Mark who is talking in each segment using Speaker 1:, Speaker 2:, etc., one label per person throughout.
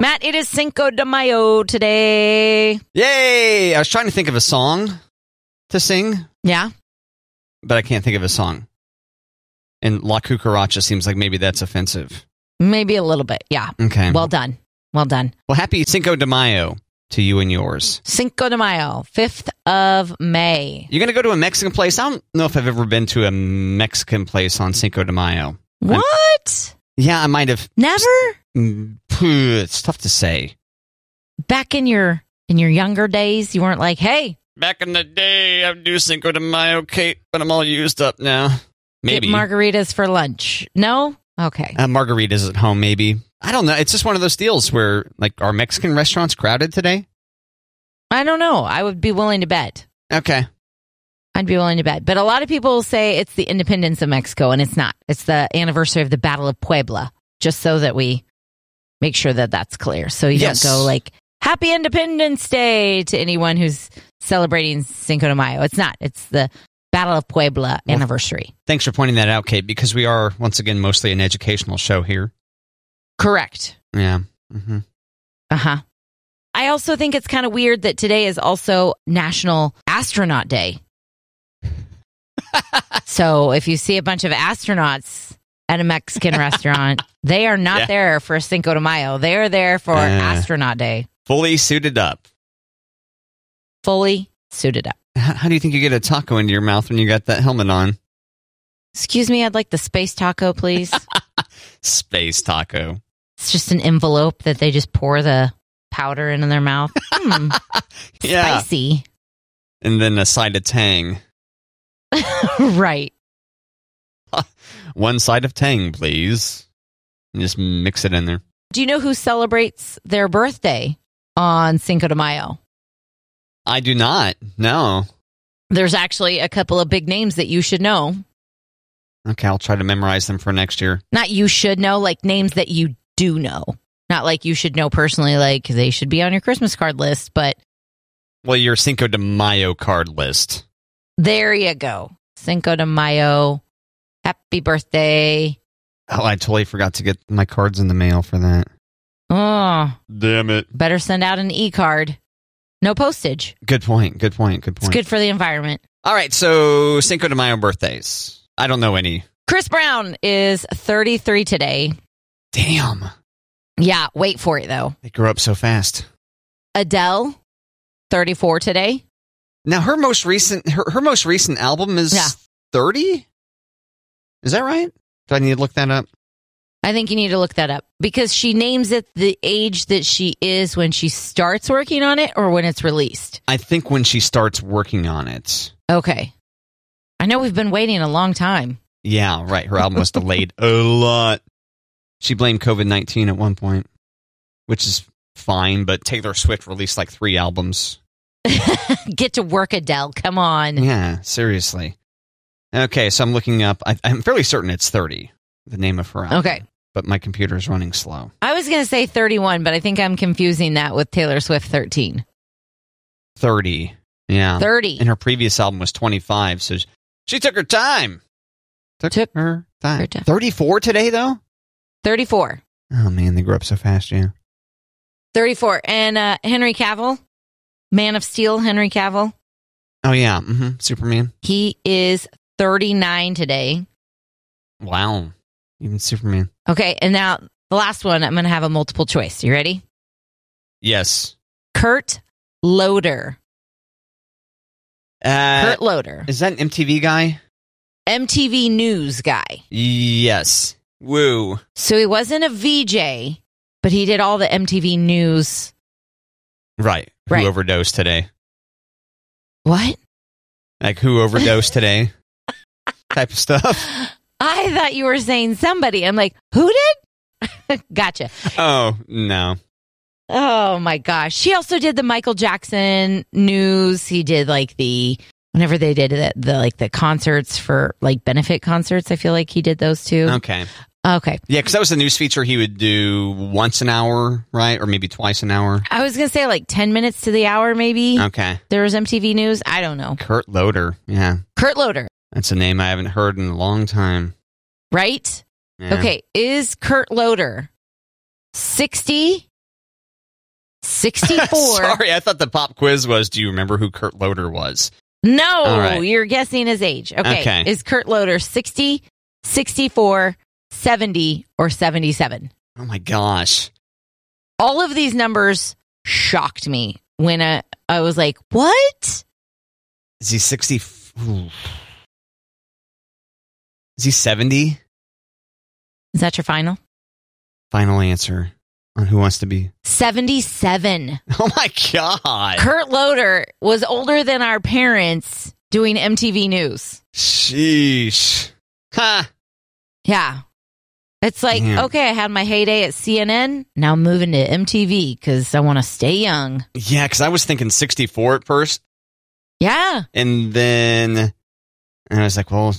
Speaker 1: Matt, it is Cinco de Mayo today.
Speaker 2: Yay! I was trying to think of a song to sing,
Speaker 1: Yeah.
Speaker 2: but I can't think of a song. And La Cucaracha seems like maybe that's offensive.
Speaker 1: Maybe a little bit. Yeah.
Speaker 2: Okay.
Speaker 1: Well done. Well done.
Speaker 2: well, happy Cinco de Mayo to you and yours.
Speaker 1: Cinco de Mayo, 5th of May.
Speaker 2: You're going to go to a Mexican place? I don't know if I've ever been to a Mexican place on Cinco de Mayo. I'm-
Speaker 1: What?
Speaker 2: yeah, I might have.
Speaker 1: Never?
Speaker 2: Mm, It's tough to say.
Speaker 1: Back in your in your younger days, you weren't like, "Hey,
Speaker 2: Back in the day, I'd do Cinco de Mayo, Kate, but I'm all used up now. Maybe.
Speaker 1: get margaritas for lunch." No? Okay.
Speaker 2: uh, margaritas at home, maybe. I don't know. It's just one of those deals where, like, are Mexican restaurants crowded today?
Speaker 1: I don't know. I would be willing to bet.
Speaker 2: Okay.
Speaker 1: I'd be willing to bet. But a lot of people say it's the independence of Mexico, and it's not. It's the anniversary of the Battle of Puebla, just so that we make sure that that's clear. So you
Speaker 2: Yes.
Speaker 1: don't go like, Happy Independence Day to anyone who's celebrating Cinco de Mayo. It's not. It's the Battle of Puebla
Speaker 2: Well-
Speaker 1: anniversary.
Speaker 2: Thanks for pointing that out, Kate, because we are, once again, mostly an educational show here.
Speaker 1: Correct.
Speaker 2: Yeah. Mm-hmm.
Speaker 1: Uh huh. I also think it's kind of weird that today is also National Astronaut Day. so if you see a bunch of astronauts at a Mexican restaurant, they are not
Speaker 2: Yeah.
Speaker 1: there for Cinco de Mayo. They are there for
Speaker 2: Uh.
Speaker 1: Astronaut Day,
Speaker 2: Fully suited up.
Speaker 1: fully suited up.
Speaker 2: How, how do you think you get a taco into your mouth when you got that helmet on?
Speaker 1: Excuse me, I'd like the space taco, please.
Speaker 2: Space taco.
Speaker 1: it's just an envelope that they just pour the powder into their mouth. Hmm,
Speaker 2: Yeah.
Speaker 1: spicy.
Speaker 2: And then a side of Tang.
Speaker 1: right.
Speaker 2: One side of Tang, please. And just mix it in there.
Speaker 1: Do you know who celebrates their birthday on Cinco de Mayo?
Speaker 2: I do not. No.
Speaker 1: There's actually a couple of big names that you should know.
Speaker 2: Okay, I'll try to memorize them for next year.
Speaker 1: Not you should know, like names that you do know. Not like you should know personally, like they should be on your Christmas card list, but
Speaker 2: Well, your Cinco de Mayo card list.
Speaker 1: there you go. Cinco de Mayo. Happy birthday.
Speaker 2: Oh, I totally forgot to get my cards in the mail for that.
Speaker 1: Oh,
Speaker 2: Damn it.
Speaker 1: better send out an e card. No postage.
Speaker 2: Good point. Good point. Good point.
Speaker 1: It's good for the environment.
Speaker 2: All right, so Cinco de Mayo birthdays. I don't know any.
Speaker 1: Chris Brown is 33 today.
Speaker 2: Damn.
Speaker 1: Yeah, wait for it though.
Speaker 2: They grew up so fast.
Speaker 1: Adele, 34 today.
Speaker 2: Now her most recent her, her most recent album is
Speaker 1: Yeah.
Speaker 2: 30? Is that right? Do I need to look that up?
Speaker 1: I think you need to look that up because she names it the age that she is when she starts working on it or when it's released.
Speaker 2: I think when she starts working on it.
Speaker 1: Okay. I know we've been waiting a long time.
Speaker 2: Yeah, right. Her album was delayed a lot. She blamed COVID 19 at one point, which is fine, but Taylor Swift released like three albums.
Speaker 1: Get to work, Adele. Come on.
Speaker 2: Yeah, seriously. Okay, so I'm looking up. I, I'm fairly certain it's 30, the name of her album.
Speaker 1: Okay.
Speaker 2: But my computer is running slow.
Speaker 1: I was going to say 31, but I think I'm confusing that with Taylor Swift 13.
Speaker 2: 30. Yeah.
Speaker 1: 30.
Speaker 2: And her previous album was 25, so she took her time. Took,
Speaker 1: Took
Speaker 2: her time.
Speaker 1: her time.
Speaker 2: 34 today, though?
Speaker 1: 34.
Speaker 2: Oh, man, they grew up so fast, yeah.
Speaker 1: 34. And uh, Henry Cavill, Man of Steel, Henry Cavill,
Speaker 2: Oh, yeah. hmm Superman.
Speaker 1: he is 39 today.
Speaker 2: Wow. Even Superman.
Speaker 1: Okay. And now the last one, I'm going to have a multiple choice. You ready?
Speaker 2: Yes.
Speaker 1: Kurt Loder.
Speaker 2: Uh,
Speaker 1: Kurt Loder.
Speaker 2: is that an MTV guy?
Speaker 1: MTV News guy.
Speaker 2: Yes. Woo.
Speaker 1: So he wasn't a VJ, but he did all the MTV News.
Speaker 2: Right. Who
Speaker 1: Right.
Speaker 2: overdosed today?
Speaker 1: What?
Speaker 2: Like, who overdosed today? Type of stuff.
Speaker 1: I thought you were saying somebody. I'm like, who did? gotcha.
Speaker 2: Oh, no.
Speaker 1: Oh my gosh. She also did the Michael Jackson news. He did like the whenever they did the, the like the concerts for like benefit concerts. I feel like he did those too.
Speaker 2: Okay.
Speaker 1: Okay.
Speaker 2: Yeah, because that was the news feature he would do once an hour, right? Or maybe twice an hour.
Speaker 1: I was gonna say like ten minutes to the hour, maybe.
Speaker 2: Okay.
Speaker 1: There was MTV News. I don't know.
Speaker 2: Kurt Loder. Yeah.
Speaker 1: Kurt Loder,
Speaker 2: That's a name I haven't heard in a long time.
Speaker 1: right?
Speaker 2: Yeah.
Speaker 1: Okay. Is Kurt Loder sixty 64.
Speaker 2: Sorry, I thought the pop quiz was do you remember who Kurt Loder was?
Speaker 1: No,
Speaker 2: right.
Speaker 1: you're guessing his age. Okay.
Speaker 2: Okay.
Speaker 1: Is Kurt Loder 60, 64, 70, or 77?
Speaker 2: Oh my gosh.
Speaker 1: All of these numbers shocked me when I, I was like, what?
Speaker 2: Is he 60? Ooh. Is he 70?
Speaker 1: Is that your final?
Speaker 2: Final answer on who wants to be.
Speaker 1: 77.
Speaker 2: Oh my god.
Speaker 1: Kurt Loder was older than our parents doing MTV News.
Speaker 2: Sheesh. Ha.
Speaker 1: Yeah. It's like,
Speaker 2: Yeah.
Speaker 1: okay, I had my heyday at CNN. Now I'm moving to MTV because I want to stay young.
Speaker 2: Yeah, because I was thinking 64 at first.
Speaker 1: Yeah.
Speaker 2: And then and I was like, well,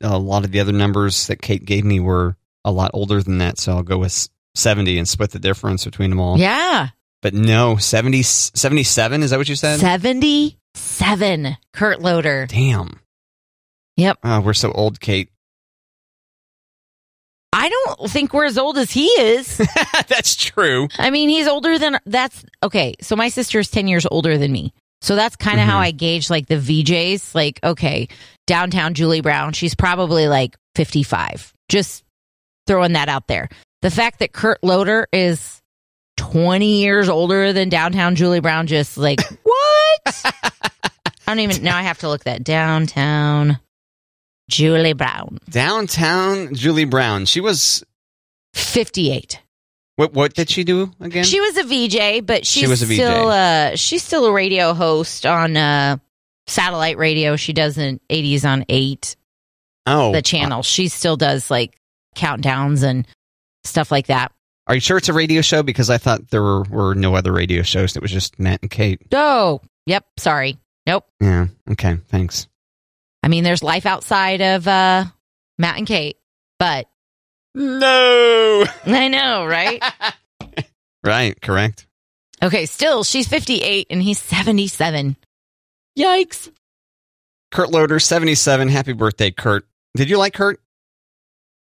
Speaker 2: a lot of the other numbers that Kate gave me were a lot older than that. So I'll go with 70 and split the difference between them all.
Speaker 1: Yeah.
Speaker 2: But no, 70, 77, is that what you said?
Speaker 1: 77. Kurt Loder.
Speaker 2: Damn.
Speaker 1: Yep.
Speaker 2: Oh, we're so old, Kate.
Speaker 1: I don't think we're as old as he is.
Speaker 2: That's true.
Speaker 1: I mean, he's older than that's okay. So my sister is 10 years older than me. So that's kind of how
Speaker 2: Mhm.
Speaker 1: I gauge like the VJs. Like, okay, downtown Julie Brown, she's probably like 55. Just throwing that out there. The fact that Kurt Loder is 20 years older than downtown Julie Brown, just like, what? I don't even now I have to look that downtown Julie Brown,
Speaker 2: Downtown Julie Brown. She was
Speaker 1: 58.
Speaker 2: What what did she do again?
Speaker 1: She was a VJ, but she's
Speaker 2: She was a VJ.
Speaker 1: still uh she's still a radio host on uh satellite radio. She does in 80s on 8
Speaker 2: oh.
Speaker 1: the channel. She still does like countdowns and stuff like that.
Speaker 2: Are you sure it's a radio show because I thought there were, were no other radio shows. It was just Matt and Kate.
Speaker 1: Oh, yep, sorry. Nope.
Speaker 2: Yeah. Okay, thanks.
Speaker 1: I mean there's life outside of uh Matt and Kate, but
Speaker 2: No.
Speaker 1: I know, right?
Speaker 2: right, correct.
Speaker 1: okay, still she's 58 and he's 77. Yikes.
Speaker 2: Kurt Loder, 77. Happy birthday, Kurt. Did you like Kurt?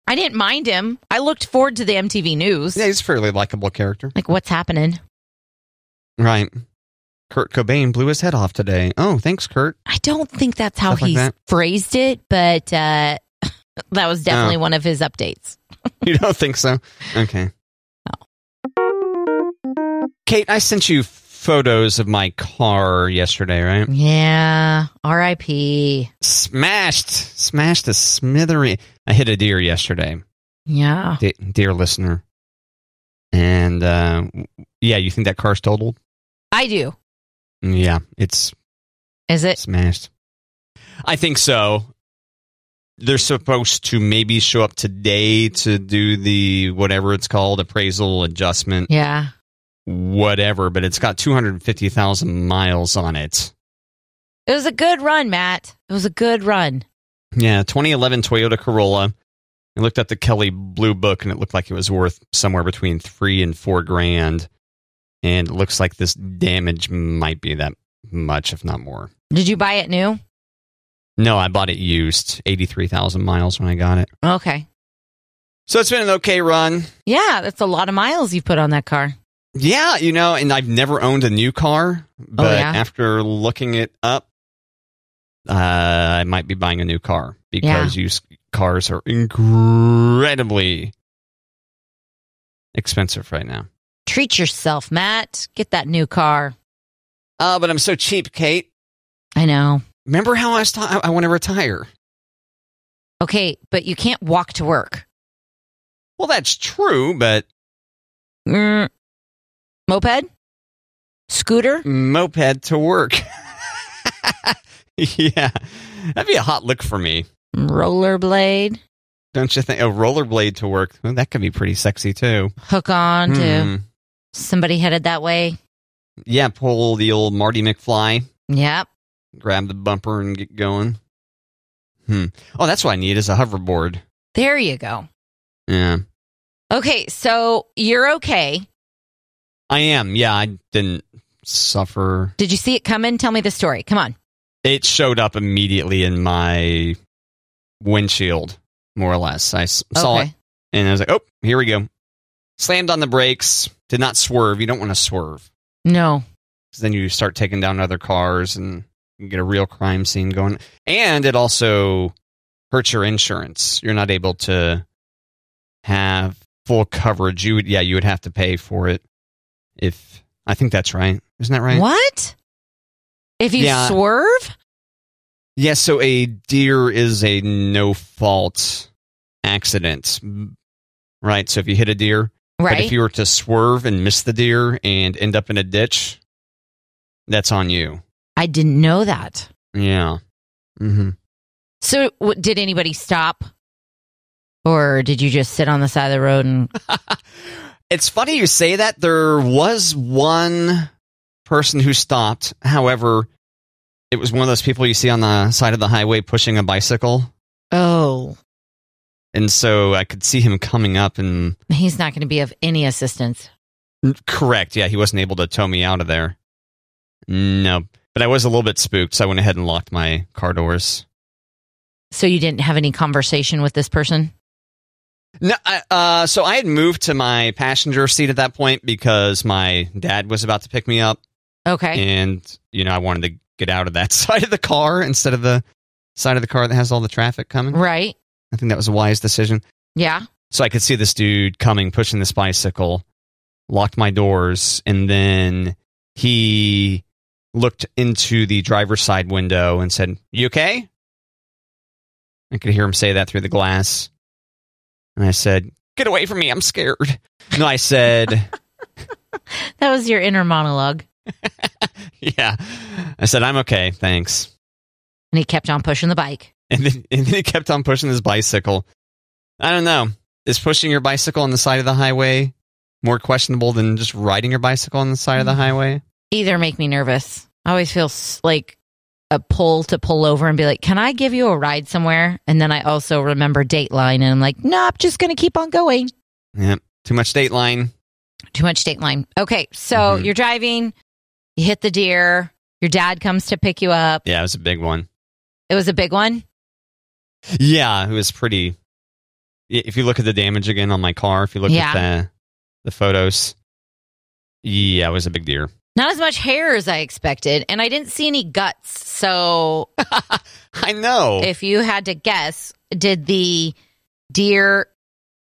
Speaker 1: I didn't mind him. I looked forward to the MTV news.
Speaker 2: Yeah, he's a fairly likable character.
Speaker 1: Like what's happening?
Speaker 2: Right. Kurt Cobain blew his head off today. Oh, thanks, Kurt.
Speaker 1: I don't think that's how
Speaker 2: Stuff like
Speaker 1: he
Speaker 2: that.
Speaker 1: phrased it, but uh, that was definitely
Speaker 2: Oh.
Speaker 1: one of his updates.
Speaker 2: You don't think so? Okay. Kate, I sent you photos of my car yesterday, right?
Speaker 1: Yeah, R.I.P.
Speaker 2: Smashed, smashed a smithereen. I hit a deer yesterday,
Speaker 1: Yeah,
Speaker 2: de- dear listener. And uh, yeah, you think that car's totaled?
Speaker 1: I do.
Speaker 2: Yeah, it's
Speaker 1: Is it?
Speaker 2: smashed. I think so. They're supposed to maybe show up today to do the whatever it's called appraisal adjustment,
Speaker 1: Yeah.
Speaker 2: whatever. But it's got two hundred fifty thousand miles on it.
Speaker 1: It was a good run, Matt. It was a good run.
Speaker 2: Yeah, 2011 Toyota Corolla. I looked at the Kelley Blue Book and it looked like it was worth somewhere between three and four grand. And it looks like this damage might be that much, if not more.
Speaker 1: Did you buy it new?
Speaker 2: No, I bought it used, 83,000 miles when I got it.
Speaker 1: Okay.
Speaker 2: So it's been an okay run.
Speaker 1: Yeah, that's a lot of miles you've put on that car.
Speaker 2: Yeah, you know, and I've never owned a new car, but
Speaker 1: yeah?
Speaker 2: after looking it up, uh, I might be buying a new car because used cars are incredibly expensive right now.
Speaker 1: Treat yourself, Matt. Get that new car.
Speaker 2: Uh, but I'm so cheap, Kate.
Speaker 1: I know.
Speaker 2: Remember how I was ta- I want to retire?
Speaker 1: Okay, but you can't walk to work.
Speaker 2: Well, that's true, but
Speaker 1: Mm. Moped? Scooter?
Speaker 2: moped to work. yeah, that'd be a hot look for me.
Speaker 1: Rollerblade?
Speaker 2: Don't you think? A rollerblade to work. Well, that could be pretty sexy too.
Speaker 1: Hook on to
Speaker 2: Hmm.
Speaker 1: somebody headed that way?
Speaker 2: Yeah, pull the old Marty McFly,
Speaker 1: Yep.
Speaker 2: Grab the bumper, and get going. Hmm. Oh, that's what I need is a hoverboard.
Speaker 1: There you go.
Speaker 2: Yeah,
Speaker 1: Okay, so you're okay.
Speaker 2: I am. Yeah, I didn't suffer.
Speaker 1: Did you see it coming? Tell me the story. Come on.
Speaker 2: It showed up immediately in my windshield, more or less. I saw
Speaker 1: Okay.
Speaker 2: it and I was like, "Oh, here we go." Slammed on the brakes. Did not swerve. You don't want to swerve.
Speaker 1: No.
Speaker 2: then you start taking down other cars and you get a real crime scene going. And it also hurts your insurance. You're not able to have full coverage. You would, yeah, you would have to pay for it if I think that's right. Isn't that right?
Speaker 1: What? If you
Speaker 2: Yeah.
Speaker 1: swerve?
Speaker 2: Yes, so a deer is a no fault accident. Right? So if you hit a deer, right. but
Speaker 1: Right.
Speaker 2: if you were to swerve and miss the deer and end up in a ditch, that's on you.
Speaker 1: I didn't know that.
Speaker 2: Yeah. hmm
Speaker 1: So, w- did anybody stop? Or did you just sit on the side of the road and
Speaker 2: It's funny you say that. There was one person who stopped. However, it was one of those people you see on the side of the highway pushing a bicycle.
Speaker 1: oh,
Speaker 2: And so I could see him coming up and
Speaker 1: he's not going to be of any assistance?
Speaker 2: correct. Yeah, he wasn't able to tow me out of there. No, but I was a little bit spooked. So I went ahead and locked my car doors.
Speaker 1: So you didn't have any conversation with this person?
Speaker 2: No, I, uh, so I had moved to my passenger seat at that point because my dad was about to pick me up.
Speaker 1: Okay.
Speaker 2: and you know I wanted to get out of that side of the car instead of the side of the car that has all the traffic coming.
Speaker 1: Right.
Speaker 2: I think that was a wise decision.
Speaker 1: Yeah.
Speaker 2: So I could see this dude coming, pushing this bicycle, locked my doors, and then he looked into the driver's side window and said, "You okay?" I could hear him say that through the glass, and I said, "Get away from me! I'm scared." No, I said.
Speaker 1: That was your inner monologue.
Speaker 2: yeah. I said, I'm okay, thanks.
Speaker 1: And he kept on pushing the bike.
Speaker 2: And then, and then he kept on pushing his bicycle. I don't know. Is pushing your bicycle on the side of the highway more questionable than just riding your bicycle on the side of the mm-hmm. highway?
Speaker 1: Either make me nervous. I always feel like a pull to pull over and be like, "Can I give you a ride somewhere?" And then I also remember Dateline, and I'm like, "No, I'm just going to keep on going."
Speaker 2: Yep. Too much dateline.
Speaker 1: Too much Dateline. Okay, so
Speaker 2: Mhm.
Speaker 1: you're driving, you hit the deer. Your dad comes to pick you up.
Speaker 2: Yeah, it was a big one.
Speaker 1: It was a big one.
Speaker 2: Yeah, it was pretty. If you look at the damage again on my car, if you look
Speaker 1: Yeah.
Speaker 2: at the, the photos, yeah, it was a big deer.
Speaker 1: Not as much hair as I expected, and I didn't see any guts. So,
Speaker 2: I know.
Speaker 1: if you had to guess, did the deer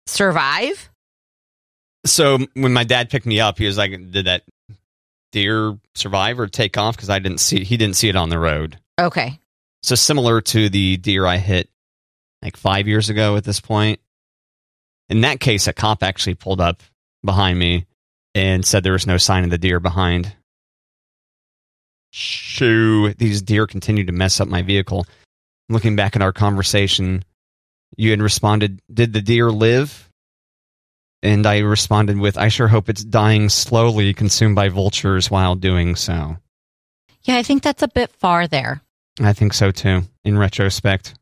Speaker 1: survive?
Speaker 2: so when my dad picked me up, he was like, "Did that deer survive or take off?" Because I didn't see. He didn't see it on the road.
Speaker 1: Okay.
Speaker 2: So similar to the deer I hit like five years ago at this point. In that case, a cop actually pulled up behind me and said there was no sign of the deer behind. Shoo, these deer continued to mess up my vehicle. Looking back at our conversation, you had responded, Did the deer live? And I responded with, I sure hope it's dying slowly, consumed by vultures while doing so.
Speaker 1: Yeah, I think that's a bit far there.
Speaker 2: I think so too, in retrospect.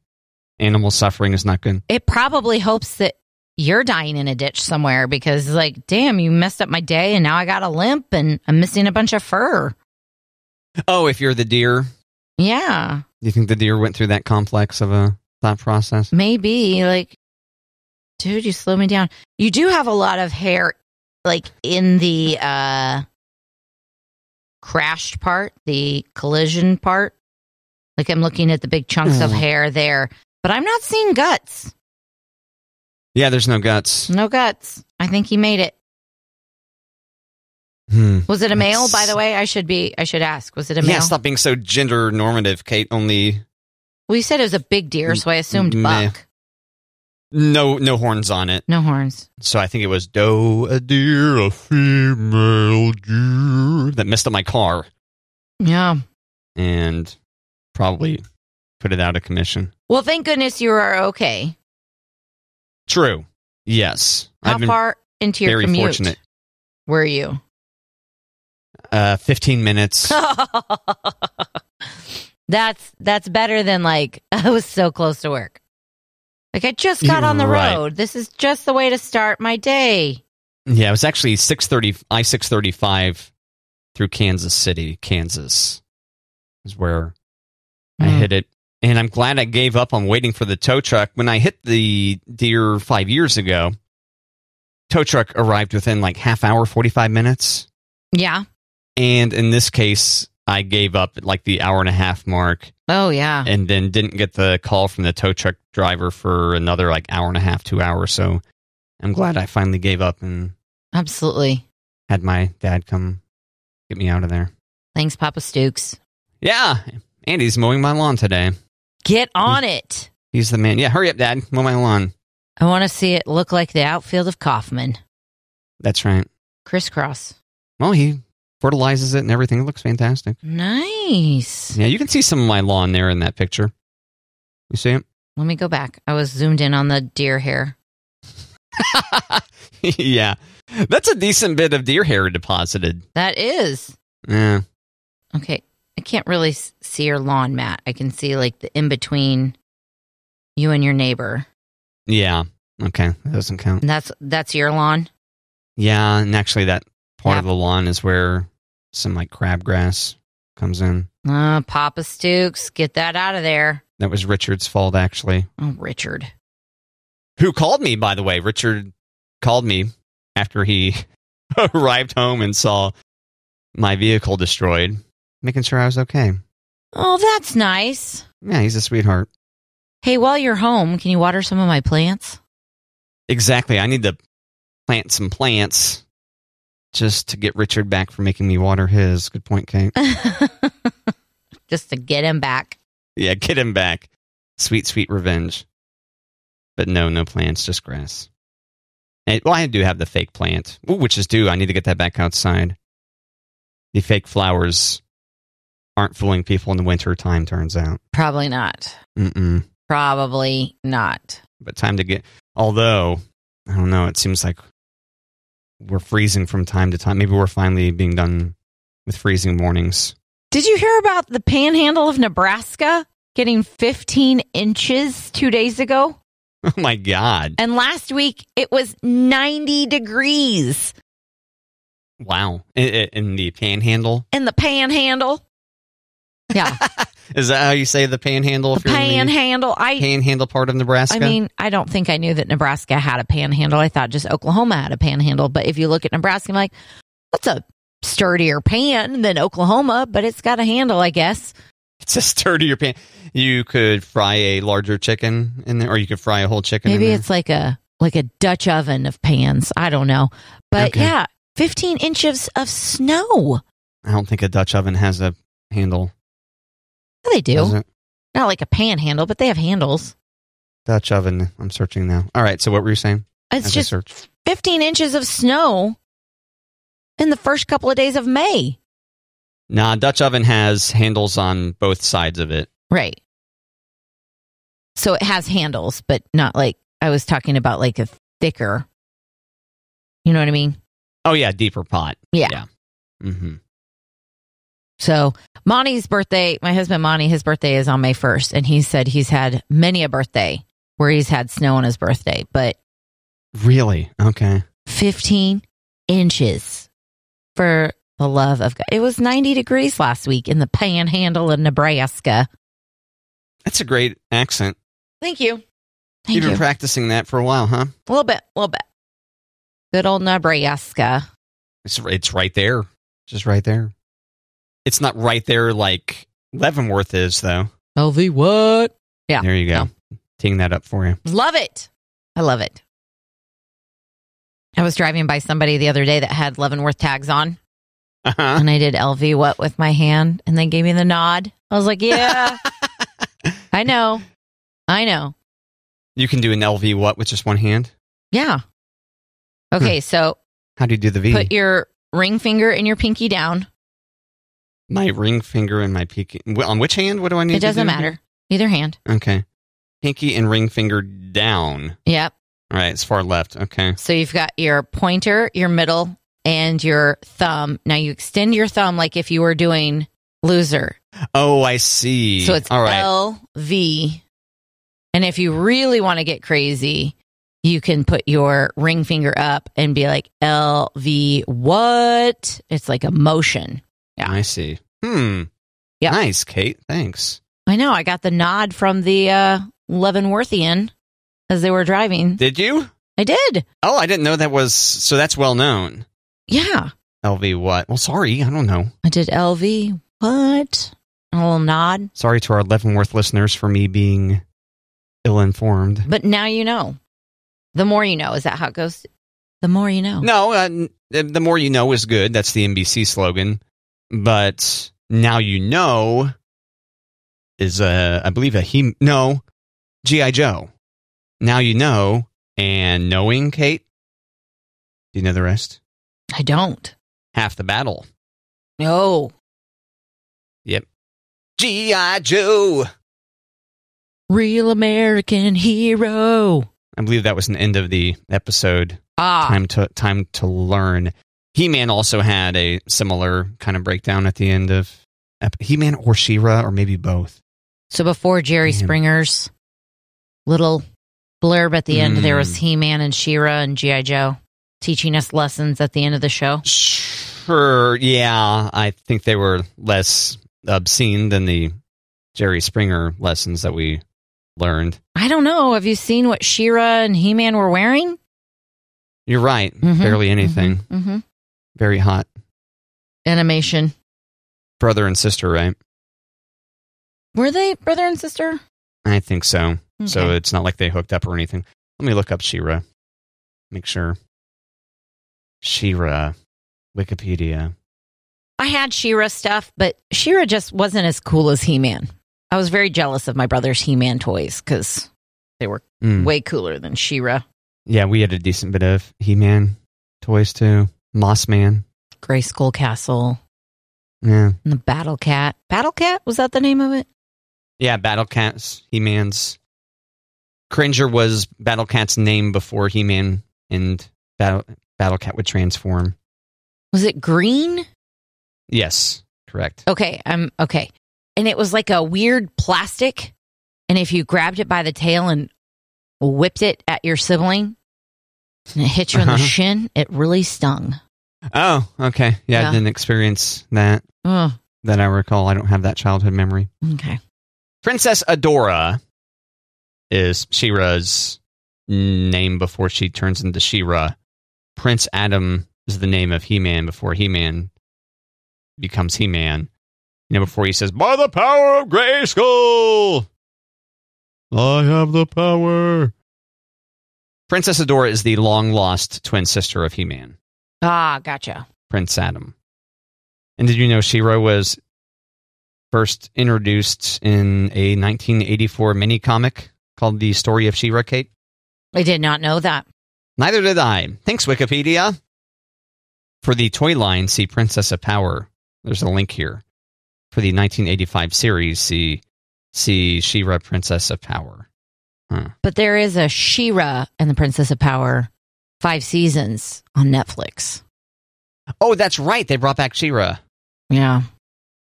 Speaker 2: Animal suffering is not good.
Speaker 1: It probably hopes that you're dying in a ditch somewhere because, like, damn, you messed up my day and now I got a limp and I'm missing a bunch of fur.
Speaker 2: Oh, if you're the deer,
Speaker 1: Yeah,
Speaker 2: you think the deer went through that complex of a thought process?
Speaker 1: maybe. Like, dude, you slow me down. You do have a lot of hair, like, in the uh crashed part, the collision part. Like, I'm looking at the big chunks of
Speaker 2: Oh.
Speaker 1: hair there, but I'm not seeing guts.
Speaker 2: Yeah, there's no guts.
Speaker 1: No guts. I think he made it.
Speaker 2: Hmm.
Speaker 1: Was it a male,
Speaker 2: That's-
Speaker 1: by the way? I should be. I should ask. Was it a male?
Speaker 2: Yeah, stop being so gender normative, Kate. Only
Speaker 1: Well, you said it was a big deer, so I assumed
Speaker 2: Meh.
Speaker 1: buck.
Speaker 2: no no horns on it.
Speaker 1: No horns.
Speaker 2: So I think it was doe, a deer, a female deer that messed up my car
Speaker 1: Yeah.
Speaker 2: and probably put it out of commission.
Speaker 1: Well, thank goodness you are okay.
Speaker 2: True. Yes.
Speaker 1: How far into your
Speaker 2: very
Speaker 1: commute
Speaker 2: fortunate.
Speaker 1: were you?
Speaker 2: Uh, 15 minutes.
Speaker 1: that's that's better than like I was so close to work. Like I just got on the
Speaker 2: Right.
Speaker 1: road. This is just the way to start my day.
Speaker 2: Yeah, it was actually 630 I 635 through Kansas City, Kansas. Is where I
Speaker 1: Hmm.
Speaker 2: hit it. And I'm glad I gave up on waiting for the tow truck. When I hit the deer 5 years ago, tow truck arrived within like half hour, 45 minutes.
Speaker 1: Yeah.
Speaker 2: And in this case, I gave up at like the hour and a half mark
Speaker 1: Oh yeah.
Speaker 2: and then didn't get the call from the tow truck driver for another like hour and a half, two hours. So I'm glad I finally gave up and
Speaker 1: Absolutely.
Speaker 2: had my dad come get me out of there.
Speaker 1: Thanks, Papa Stooks.
Speaker 2: Yeah. Andy's mowing my lawn today.
Speaker 1: Get on it.
Speaker 2: He's the man. Yeah, hurry up, Dad. Mow my lawn.
Speaker 1: I want to see it look like the outfield of Kauffman.
Speaker 2: That's right.
Speaker 1: Crisscross.
Speaker 2: Well, he fertilizes it and everything. It looks fantastic.
Speaker 1: Nice.
Speaker 2: Yeah, you can see some of my lawn there in that picture. You see it?
Speaker 1: Let me go back. I was zoomed in on the deer hair.
Speaker 2: yeah. That's a decent bit of deer hair deposited.
Speaker 1: That is.
Speaker 2: Yeah.
Speaker 1: Okay. I can't really see your lawn, Matt. I can see like the in between you and your neighbor.
Speaker 2: Yeah. Okay. That doesn't count.
Speaker 1: And that's that's your lawn.
Speaker 2: Yeah. And actually, that part
Speaker 1: Yeah.
Speaker 2: of the lawn is where some like crabgrass comes in.
Speaker 1: Uh, Papa Stooks, get that out of there.
Speaker 2: That was Richard's fault, actually.
Speaker 1: Oh, Richard.
Speaker 2: Who called me, by the way? Richard called me after he arrived home and saw my vehicle destroyed, making sure I was okay.
Speaker 1: Oh, that's nice.
Speaker 2: Yeah, he's a sweetheart.
Speaker 1: Hey, while you're home, can you water some of my plants?
Speaker 2: Exactly. I need to plant some plants just to get Richard back for making me water his. Good point, Kate.
Speaker 1: Just to get him back.
Speaker 2: yeah, get him back. Sweet, sweet revenge. But no, no plants, just grass. And, well, I do have the fake plant, which is due. I need to get that back outside. The fake flowers aren't fooling people in the winter time, turns out.
Speaker 1: Probably not.
Speaker 2: Mm-mm.
Speaker 1: Probably not.
Speaker 2: But time to get. Although, I don't know, it seems like we're freezing from time to time. Maybe we're finally being done with freezing mornings.
Speaker 1: Did you hear about the panhandle of Nebraska getting 15 inches two days ago?
Speaker 2: Oh my God.
Speaker 1: And last week it was 90 degrees
Speaker 2: Wow. In, in the panhandle?
Speaker 1: in the panhandle. Yeah,
Speaker 2: Is that how you say the panhandle?
Speaker 1: the panhandle. I
Speaker 2: panhandle part of Nebraska?
Speaker 1: I mean, I don't think I knew that Nebraska had a panhandle. I thought just Oklahoma had a panhandle. But if you look at Nebraska, I'm like, what's a sturdier pan than Oklahoma? But it's got a handle, I guess.
Speaker 2: it's a sturdier pan. You could fry a larger chicken in there, or you could fry a whole chicken.
Speaker 1: Maybe
Speaker 2: in there.
Speaker 1: it's like a like a Dutch oven of pans. I don't know. But
Speaker 2: Okay.
Speaker 1: yeah, 15 inches of snow.
Speaker 2: I don't think a Dutch oven has a handle.
Speaker 1: Yeah, they do.
Speaker 2: does it?
Speaker 1: Not like a panhandle, but they have handles.
Speaker 2: Dutch oven. I'm searching now. All right. So what were you saying?
Speaker 1: It's just 15 inches of snow in the first couple of days of May.
Speaker 2: Nah, Dutch oven has handles on both sides of it.
Speaker 1: Right. So it has handles, but not like I was talking about like a thicker. You know what I mean?
Speaker 2: Oh yeah, deeper pot.
Speaker 1: Yeah.
Speaker 2: Yeah. Mm-hmm.
Speaker 1: So Monty's birthday, my husband Monty, his birthday is on May 1st. And he said he's had many a birthday where he's had snow on his birthday, but
Speaker 2: Really? Okay.
Speaker 1: 15 inches for the love of God. It was 90 degrees last week in the panhandle of Nebraska.
Speaker 2: That's a great accent.
Speaker 1: Thank you. Thank
Speaker 2: You've
Speaker 1: you.
Speaker 2: been practicing that for a while, huh?
Speaker 1: a little bit, a little bit. Good old Nebraska.
Speaker 2: It's it's right there, just right there. It's not right there like Leavenworth is, though.
Speaker 1: LV what? Yeah.
Speaker 2: There you go. Teeing that up for you.
Speaker 1: Love it. I love it. I was driving by somebody the other day that had Leavenworth tags on,
Speaker 2: Uh-huh.
Speaker 1: and I did LV what with my hand, and they gave me the nod. I was like, yeah, I know. I know.
Speaker 2: You can do an LV what with just one hand?
Speaker 1: Yeah. Okay, so
Speaker 2: How do you do the V?
Speaker 1: put your ring finger and your pinky down.
Speaker 2: My ring finger and my pinky. On which hand? What do I need
Speaker 1: It doesn't
Speaker 2: do
Speaker 1: matter. Either hand.
Speaker 2: Okay. Pinky and ring finger down.
Speaker 1: Yep.
Speaker 2: All right, it's far left. Okay.
Speaker 1: So you've got your pointer, your middle, and your thumb. Now you extend your thumb like if you were doing loser.
Speaker 2: Oh, I see.
Speaker 1: So it's
Speaker 2: all right.
Speaker 1: L V. And if you really want to get crazy, you can put your ring finger up and be like L V what? It's like a motion. Yeah.
Speaker 2: I see. Hmm.
Speaker 1: Yeah.
Speaker 2: Nice, Kate. Thanks.
Speaker 1: I know. I got the nod from the uh, Leavenworthian as they were driving.
Speaker 2: Did you?
Speaker 1: I did.
Speaker 2: Oh, I didn't know that was. So that's well known.
Speaker 1: Yeah.
Speaker 2: LV what? Well, sorry, I don't know.
Speaker 1: I did LV. What? A little nod.
Speaker 2: Sorry to our Leavenworth listeners for me being ill informed.
Speaker 1: But now you know. The more you know. Is that how it goes? The more you know.
Speaker 2: No, uh, the more you know is good. That's the NBC slogan. But now you know is uh, I believe a he no GI Joe. Now you know, and knowing Kate. Do you know the rest?
Speaker 1: I don't.
Speaker 2: Half the battle.
Speaker 1: No. Yep.
Speaker 2: GI Joe.
Speaker 1: Real American hero.
Speaker 2: I believe that was an end of the episode.
Speaker 1: Ah.
Speaker 2: Time to time to learn. He Man also had a similar kind of breakdown at the end of ep- He Man or She-Ra or maybe both.
Speaker 1: So before Jerry
Speaker 2: Damn.
Speaker 1: Springer's little blurb at the end,
Speaker 2: Mm.
Speaker 1: there was He Man and She-Ra and G.I. Joe teaching us lessons at the end of the show.
Speaker 2: Sure, yeah, I think they were less obscene than the Jerry Springer lessons that we learned.
Speaker 1: I don't know. Have you seen what She-Ra and He Man were wearing?
Speaker 2: You're right.
Speaker 1: Mhm,
Speaker 2: Barely anything.
Speaker 1: Mm-hmm.
Speaker 2: Very hot.
Speaker 1: Animation.
Speaker 2: Brother and sister, right?
Speaker 1: Were they brother and sister?
Speaker 2: I think so. So it's not like they hooked up or anything. Let me look up She-Ra. Make sure. She-Ra. Wikipedia.
Speaker 1: I had She-Ra stuff, but She-Ra just wasn't as cool as He Man. I was very jealous of my brother's He Man toys because they were
Speaker 2: Mm.
Speaker 1: way cooler than She-Ra.
Speaker 2: Yeah, we had a decent bit of He Man toys too. Moss Man.
Speaker 1: Grayskull Castle
Speaker 2: Yeah.
Speaker 1: and the Battle Cat. Battle Cat? Was that the name of it?
Speaker 2: Yeah, Battle Cat's He Man's. Cringer was Battle Cat's name before He Man and Battle Battle Cat would transform.
Speaker 1: Was it green?
Speaker 2: Yes, correct.
Speaker 1: Okay, I'm okay. And it was like a weird plastic. And if you grabbed it by the tail and whipped it at your sibling and it hit you in the
Speaker 2: Uh-huh.
Speaker 1: shin, it really stung.
Speaker 2: Oh, okay. Yeah,
Speaker 1: Yeah.
Speaker 2: I didn't experience that
Speaker 1: Oh,
Speaker 2: that I recall. I don't have that childhood memory.
Speaker 1: okay.
Speaker 2: Princess Adora is She-Ra's name before she turns into She-Ra. Prince Adam is the name of He Man before He Man becomes He Man. You know, before he says, By the power of Grayskull, I have the power. Princess Adora is the long lost twin sister of He Man,
Speaker 1: Ah, gotcha.
Speaker 2: Prince Adam. And did you know She-Ra was first introduced in a 1984 mini comic called The Story of She-Ra, Kate?
Speaker 1: I did not know that.
Speaker 2: Neither did I. Thanks, Wikipedia. For the toy line, see Princess of Power. There's a link here. For the 1985 series, see see She-Ra, Princess of Power. Huh.
Speaker 1: But there is a Shira and the Princess of Power five seasons on Netflix.
Speaker 2: Oh, that's right. They brought back She-Ra.
Speaker 1: Yeah.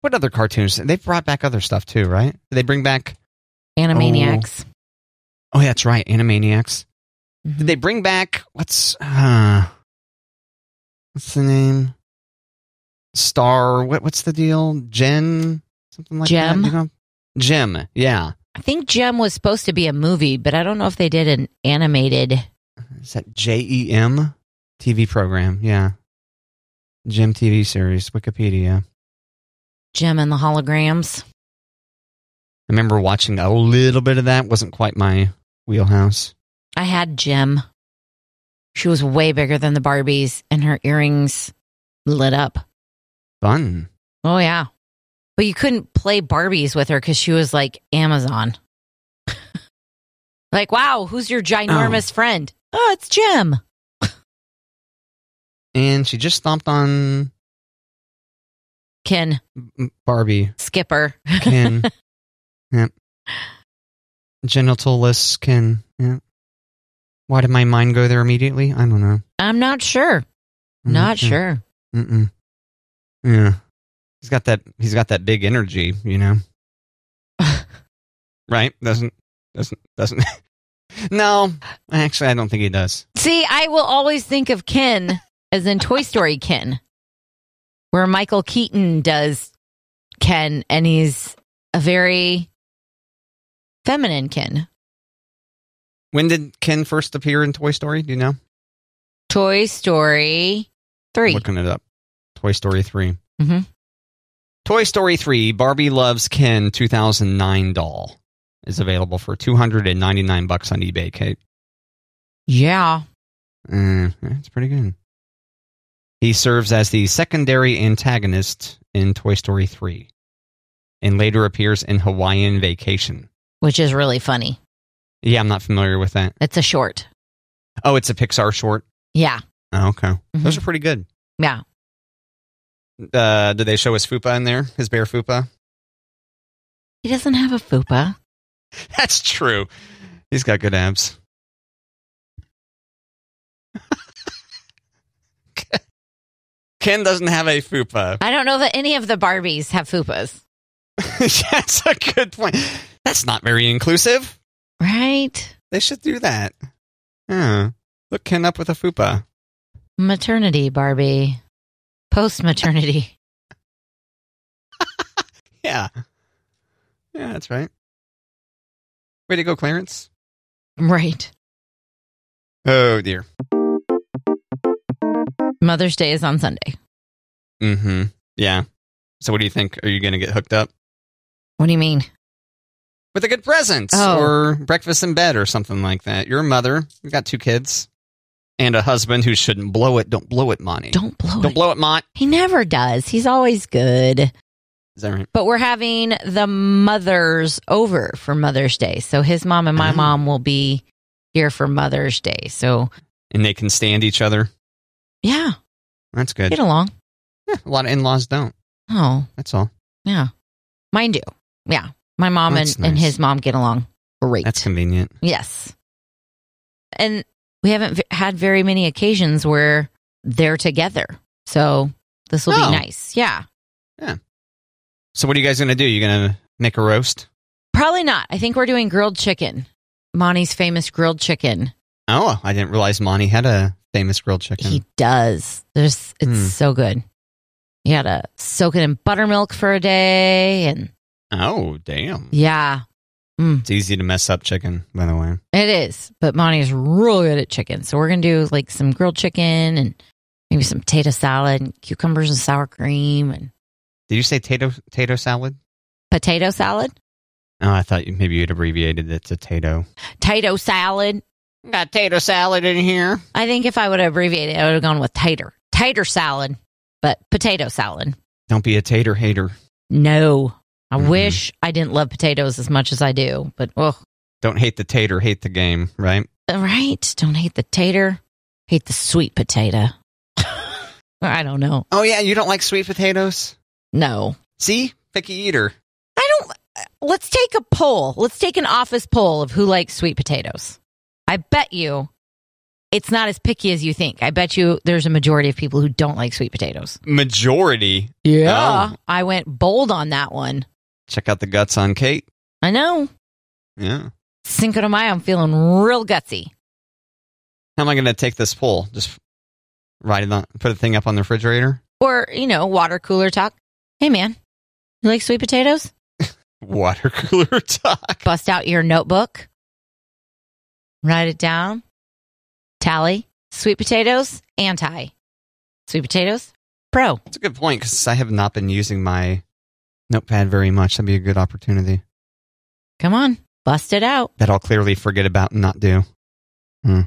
Speaker 2: What other cartoons? They've brought back other stuff too, right? Did they bring back?
Speaker 1: Animaniacs.
Speaker 2: Oh, yeah, that's right. Animaniacs.
Speaker 1: Mhm.
Speaker 2: Did they bring back what's uh what's the name? Star what what's the deal? Jen something like
Speaker 1: Jem?
Speaker 2: that. You know? Jem, yeah.
Speaker 1: I think Jem was supposed to be a movie, but I don't know if they did an animated.
Speaker 2: Is that J E M TV program? Yeah. Jem TV series, Wikipedia.
Speaker 1: Jem and the holograms.
Speaker 2: I remember watching a little bit of that. Wasn't quite my wheelhouse.
Speaker 1: I had Jem. She was way bigger than the Barbies, and her earrings lit up.
Speaker 2: Fun.
Speaker 1: Oh, yeah. But you couldn't play Barbies with her because she was like Amazon. like, wow, who's your ginormous oh. friend? Oh, it's Jem.
Speaker 2: And she just stomped on
Speaker 1: Ken
Speaker 2: Barbie.
Speaker 1: Skipper.
Speaker 2: Ken. yep. Genital-less Ken. Yeah. Why did my mind go there immediately? I don't know.
Speaker 1: I'm not sure. Not
Speaker 2: Mm-mm.
Speaker 1: sure.
Speaker 2: Mm-mm. Yeah. He's got that he's got that big energy, you know. right? Doesn't doesn't doesn't No, actually I don't think he does.
Speaker 1: See, I will always think of Ken as in Toy Story Ken, where Michael Keaton does Ken, and he's a very feminine Ken.
Speaker 2: When did Ken first appear in Toy Story? Do you know?
Speaker 1: Toy Story 3.
Speaker 2: Looking it up. Toy Story 3.
Speaker 1: hmm
Speaker 2: Toy Story 3 Barbie Loves Ken 2009 doll is available for 299 bucks on eBay, Kate.
Speaker 1: Yeah.
Speaker 2: Mm, that's pretty good. He serves as the secondary antagonist in Toy Story 3 and later appears in Hawaiian Vacation.
Speaker 1: Which is really funny.
Speaker 2: Yeah, I'm not familiar with that.
Speaker 1: It's a short.
Speaker 2: Oh, it's a Pixar short.
Speaker 1: Yeah.
Speaker 2: Oh, okay.
Speaker 1: Mhm.
Speaker 2: Those are pretty good.
Speaker 1: Yeah.
Speaker 2: Uh, did they show his fupa in there? His bare fupa?
Speaker 1: He doesn't have a fupa.
Speaker 2: That's true. He's got good abs. Ken doesn't have a fupa.
Speaker 1: I don't know that any of the Barbies have fupas.
Speaker 2: That's a good point. That's not very inclusive.
Speaker 1: Right?
Speaker 2: They should do that. Yeah. Look Ken up with a fupa.
Speaker 1: Maternity Barbie. Post maternity.
Speaker 2: Yeah. Yeah, that's right. Way to go, Clarence.
Speaker 1: right.
Speaker 2: Oh dear.
Speaker 1: Mother's Day is on Sunday.
Speaker 2: Mm-hmm. Yeah. So what do you think? Are you gonna get hooked up?
Speaker 1: What do you mean?
Speaker 2: with a good present
Speaker 1: Oh.
Speaker 2: or breakfast in bed or something like that. You're a mother. You've got two kids and a husband who shouldn't blow it. Don't blow it, Monty.
Speaker 1: Don't blow
Speaker 2: Don't
Speaker 1: it.
Speaker 2: blow it, Mont.
Speaker 1: he never does. He's always good.
Speaker 2: Is that right?
Speaker 1: But we're having the mothers over for Mother's Day. So his mom and my
Speaker 2: Oh.
Speaker 1: mom will be here for Mother's Day. So
Speaker 2: And they can stand each other.
Speaker 1: yeah,
Speaker 2: That's good.
Speaker 1: get along.
Speaker 2: Yeah, a lot of in-laws don't.
Speaker 1: Oh,
Speaker 2: That's all.
Speaker 1: yeah. Mine do. Yeah. My mom and,
Speaker 2: That's
Speaker 1: and his mom get along great.
Speaker 2: That's convenient.
Speaker 1: Yes. And we haven't v- had very many occasions where they're together. So this will
Speaker 2: Oh.
Speaker 1: be nice. Yeah. Yeah.
Speaker 2: So what are you guys gonna do? You gonna make a roast?
Speaker 1: Probably not. I think we're doing grilled chicken. Monty's famous grilled chicken.
Speaker 2: Oh, I didn't realize Monty had a famous grilled chicken.
Speaker 1: He does. There's it's
Speaker 2: Hmm.
Speaker 1: so good. You gotta soak it in buttermilk for a day and
Speaker 2: oh, damn.
Speaker 1: yeah,
Speaker 2: It's easy to mess up chicken, by the way.
Speaker 1: it is. But Monty's real good at chicken. So we're gonna do like some grilled chicken and maybe some potato salad and cucumbers and sour cream and
Speaker 2: Did you say tato tato salad?
Speaker 1: potato salad.
Speaker 2: Oh, I thought you, maybe you'd abbreviated it to tato.
Speaker 1: Tato salad.
Speaker 2: Got tato salad in here.
Speaker 1: I think if I would have abbreviated, it, I would have gone with tighter. Tighter salad, but potato salad.
Speaker 2: Don't be a tater hater.
Speaker 1: No. I
Speaker 2: Mhm.
Speaker 1: wish I didn't love potatoes as much as I do, but oh,
Speaker 2: Don't hate the tater, hate the game, right?
Speaker 1: right. Don't hate the tater, hate the sweet potato. I don't know.
Speaker 2: Oh yeah, you don't like sweet potatoes?
Speaker 1: No.
Speaker 2: See? Picky eater.
Speaker 1: I don't. Let's take a poll. Let's take an office poll of who likes sweet potatoes. I bet you it's not as picky as you think. I bet you there's a majority of people who don't like sweet potatoes.
Speaker 2: Majority.
Speaker 1: Yeah.
Speaker 2: Oh.
Speaker 1: I went bold on that one.
Speaker 2: Check out the guts on Kate.
Speaker 1: I know.
Speaker 2: Yeah.
Speaker 1: Cinco de Mayo, I'm feeling real gutsy.
Speaker 2: How am I gonna take this poll? Just write it on put a thing up on the refrigerator?
Speaker 1: Or, you know, water cooler talk. Hey, man, you like sweet potatoes?
Speaker 2: Water cooler talk.
Speaker 1: Bust out your notebook, write it down, tally sweet potatoes, anti. Sweet potatoes, pro.
Speaker 2: That's a good point because I have not been using my notepad very much. That'd be a good opportunity
Speaker 1: Come on, bust it out.
Speaker 2: that I'll clearly forget about and not do. Hmm.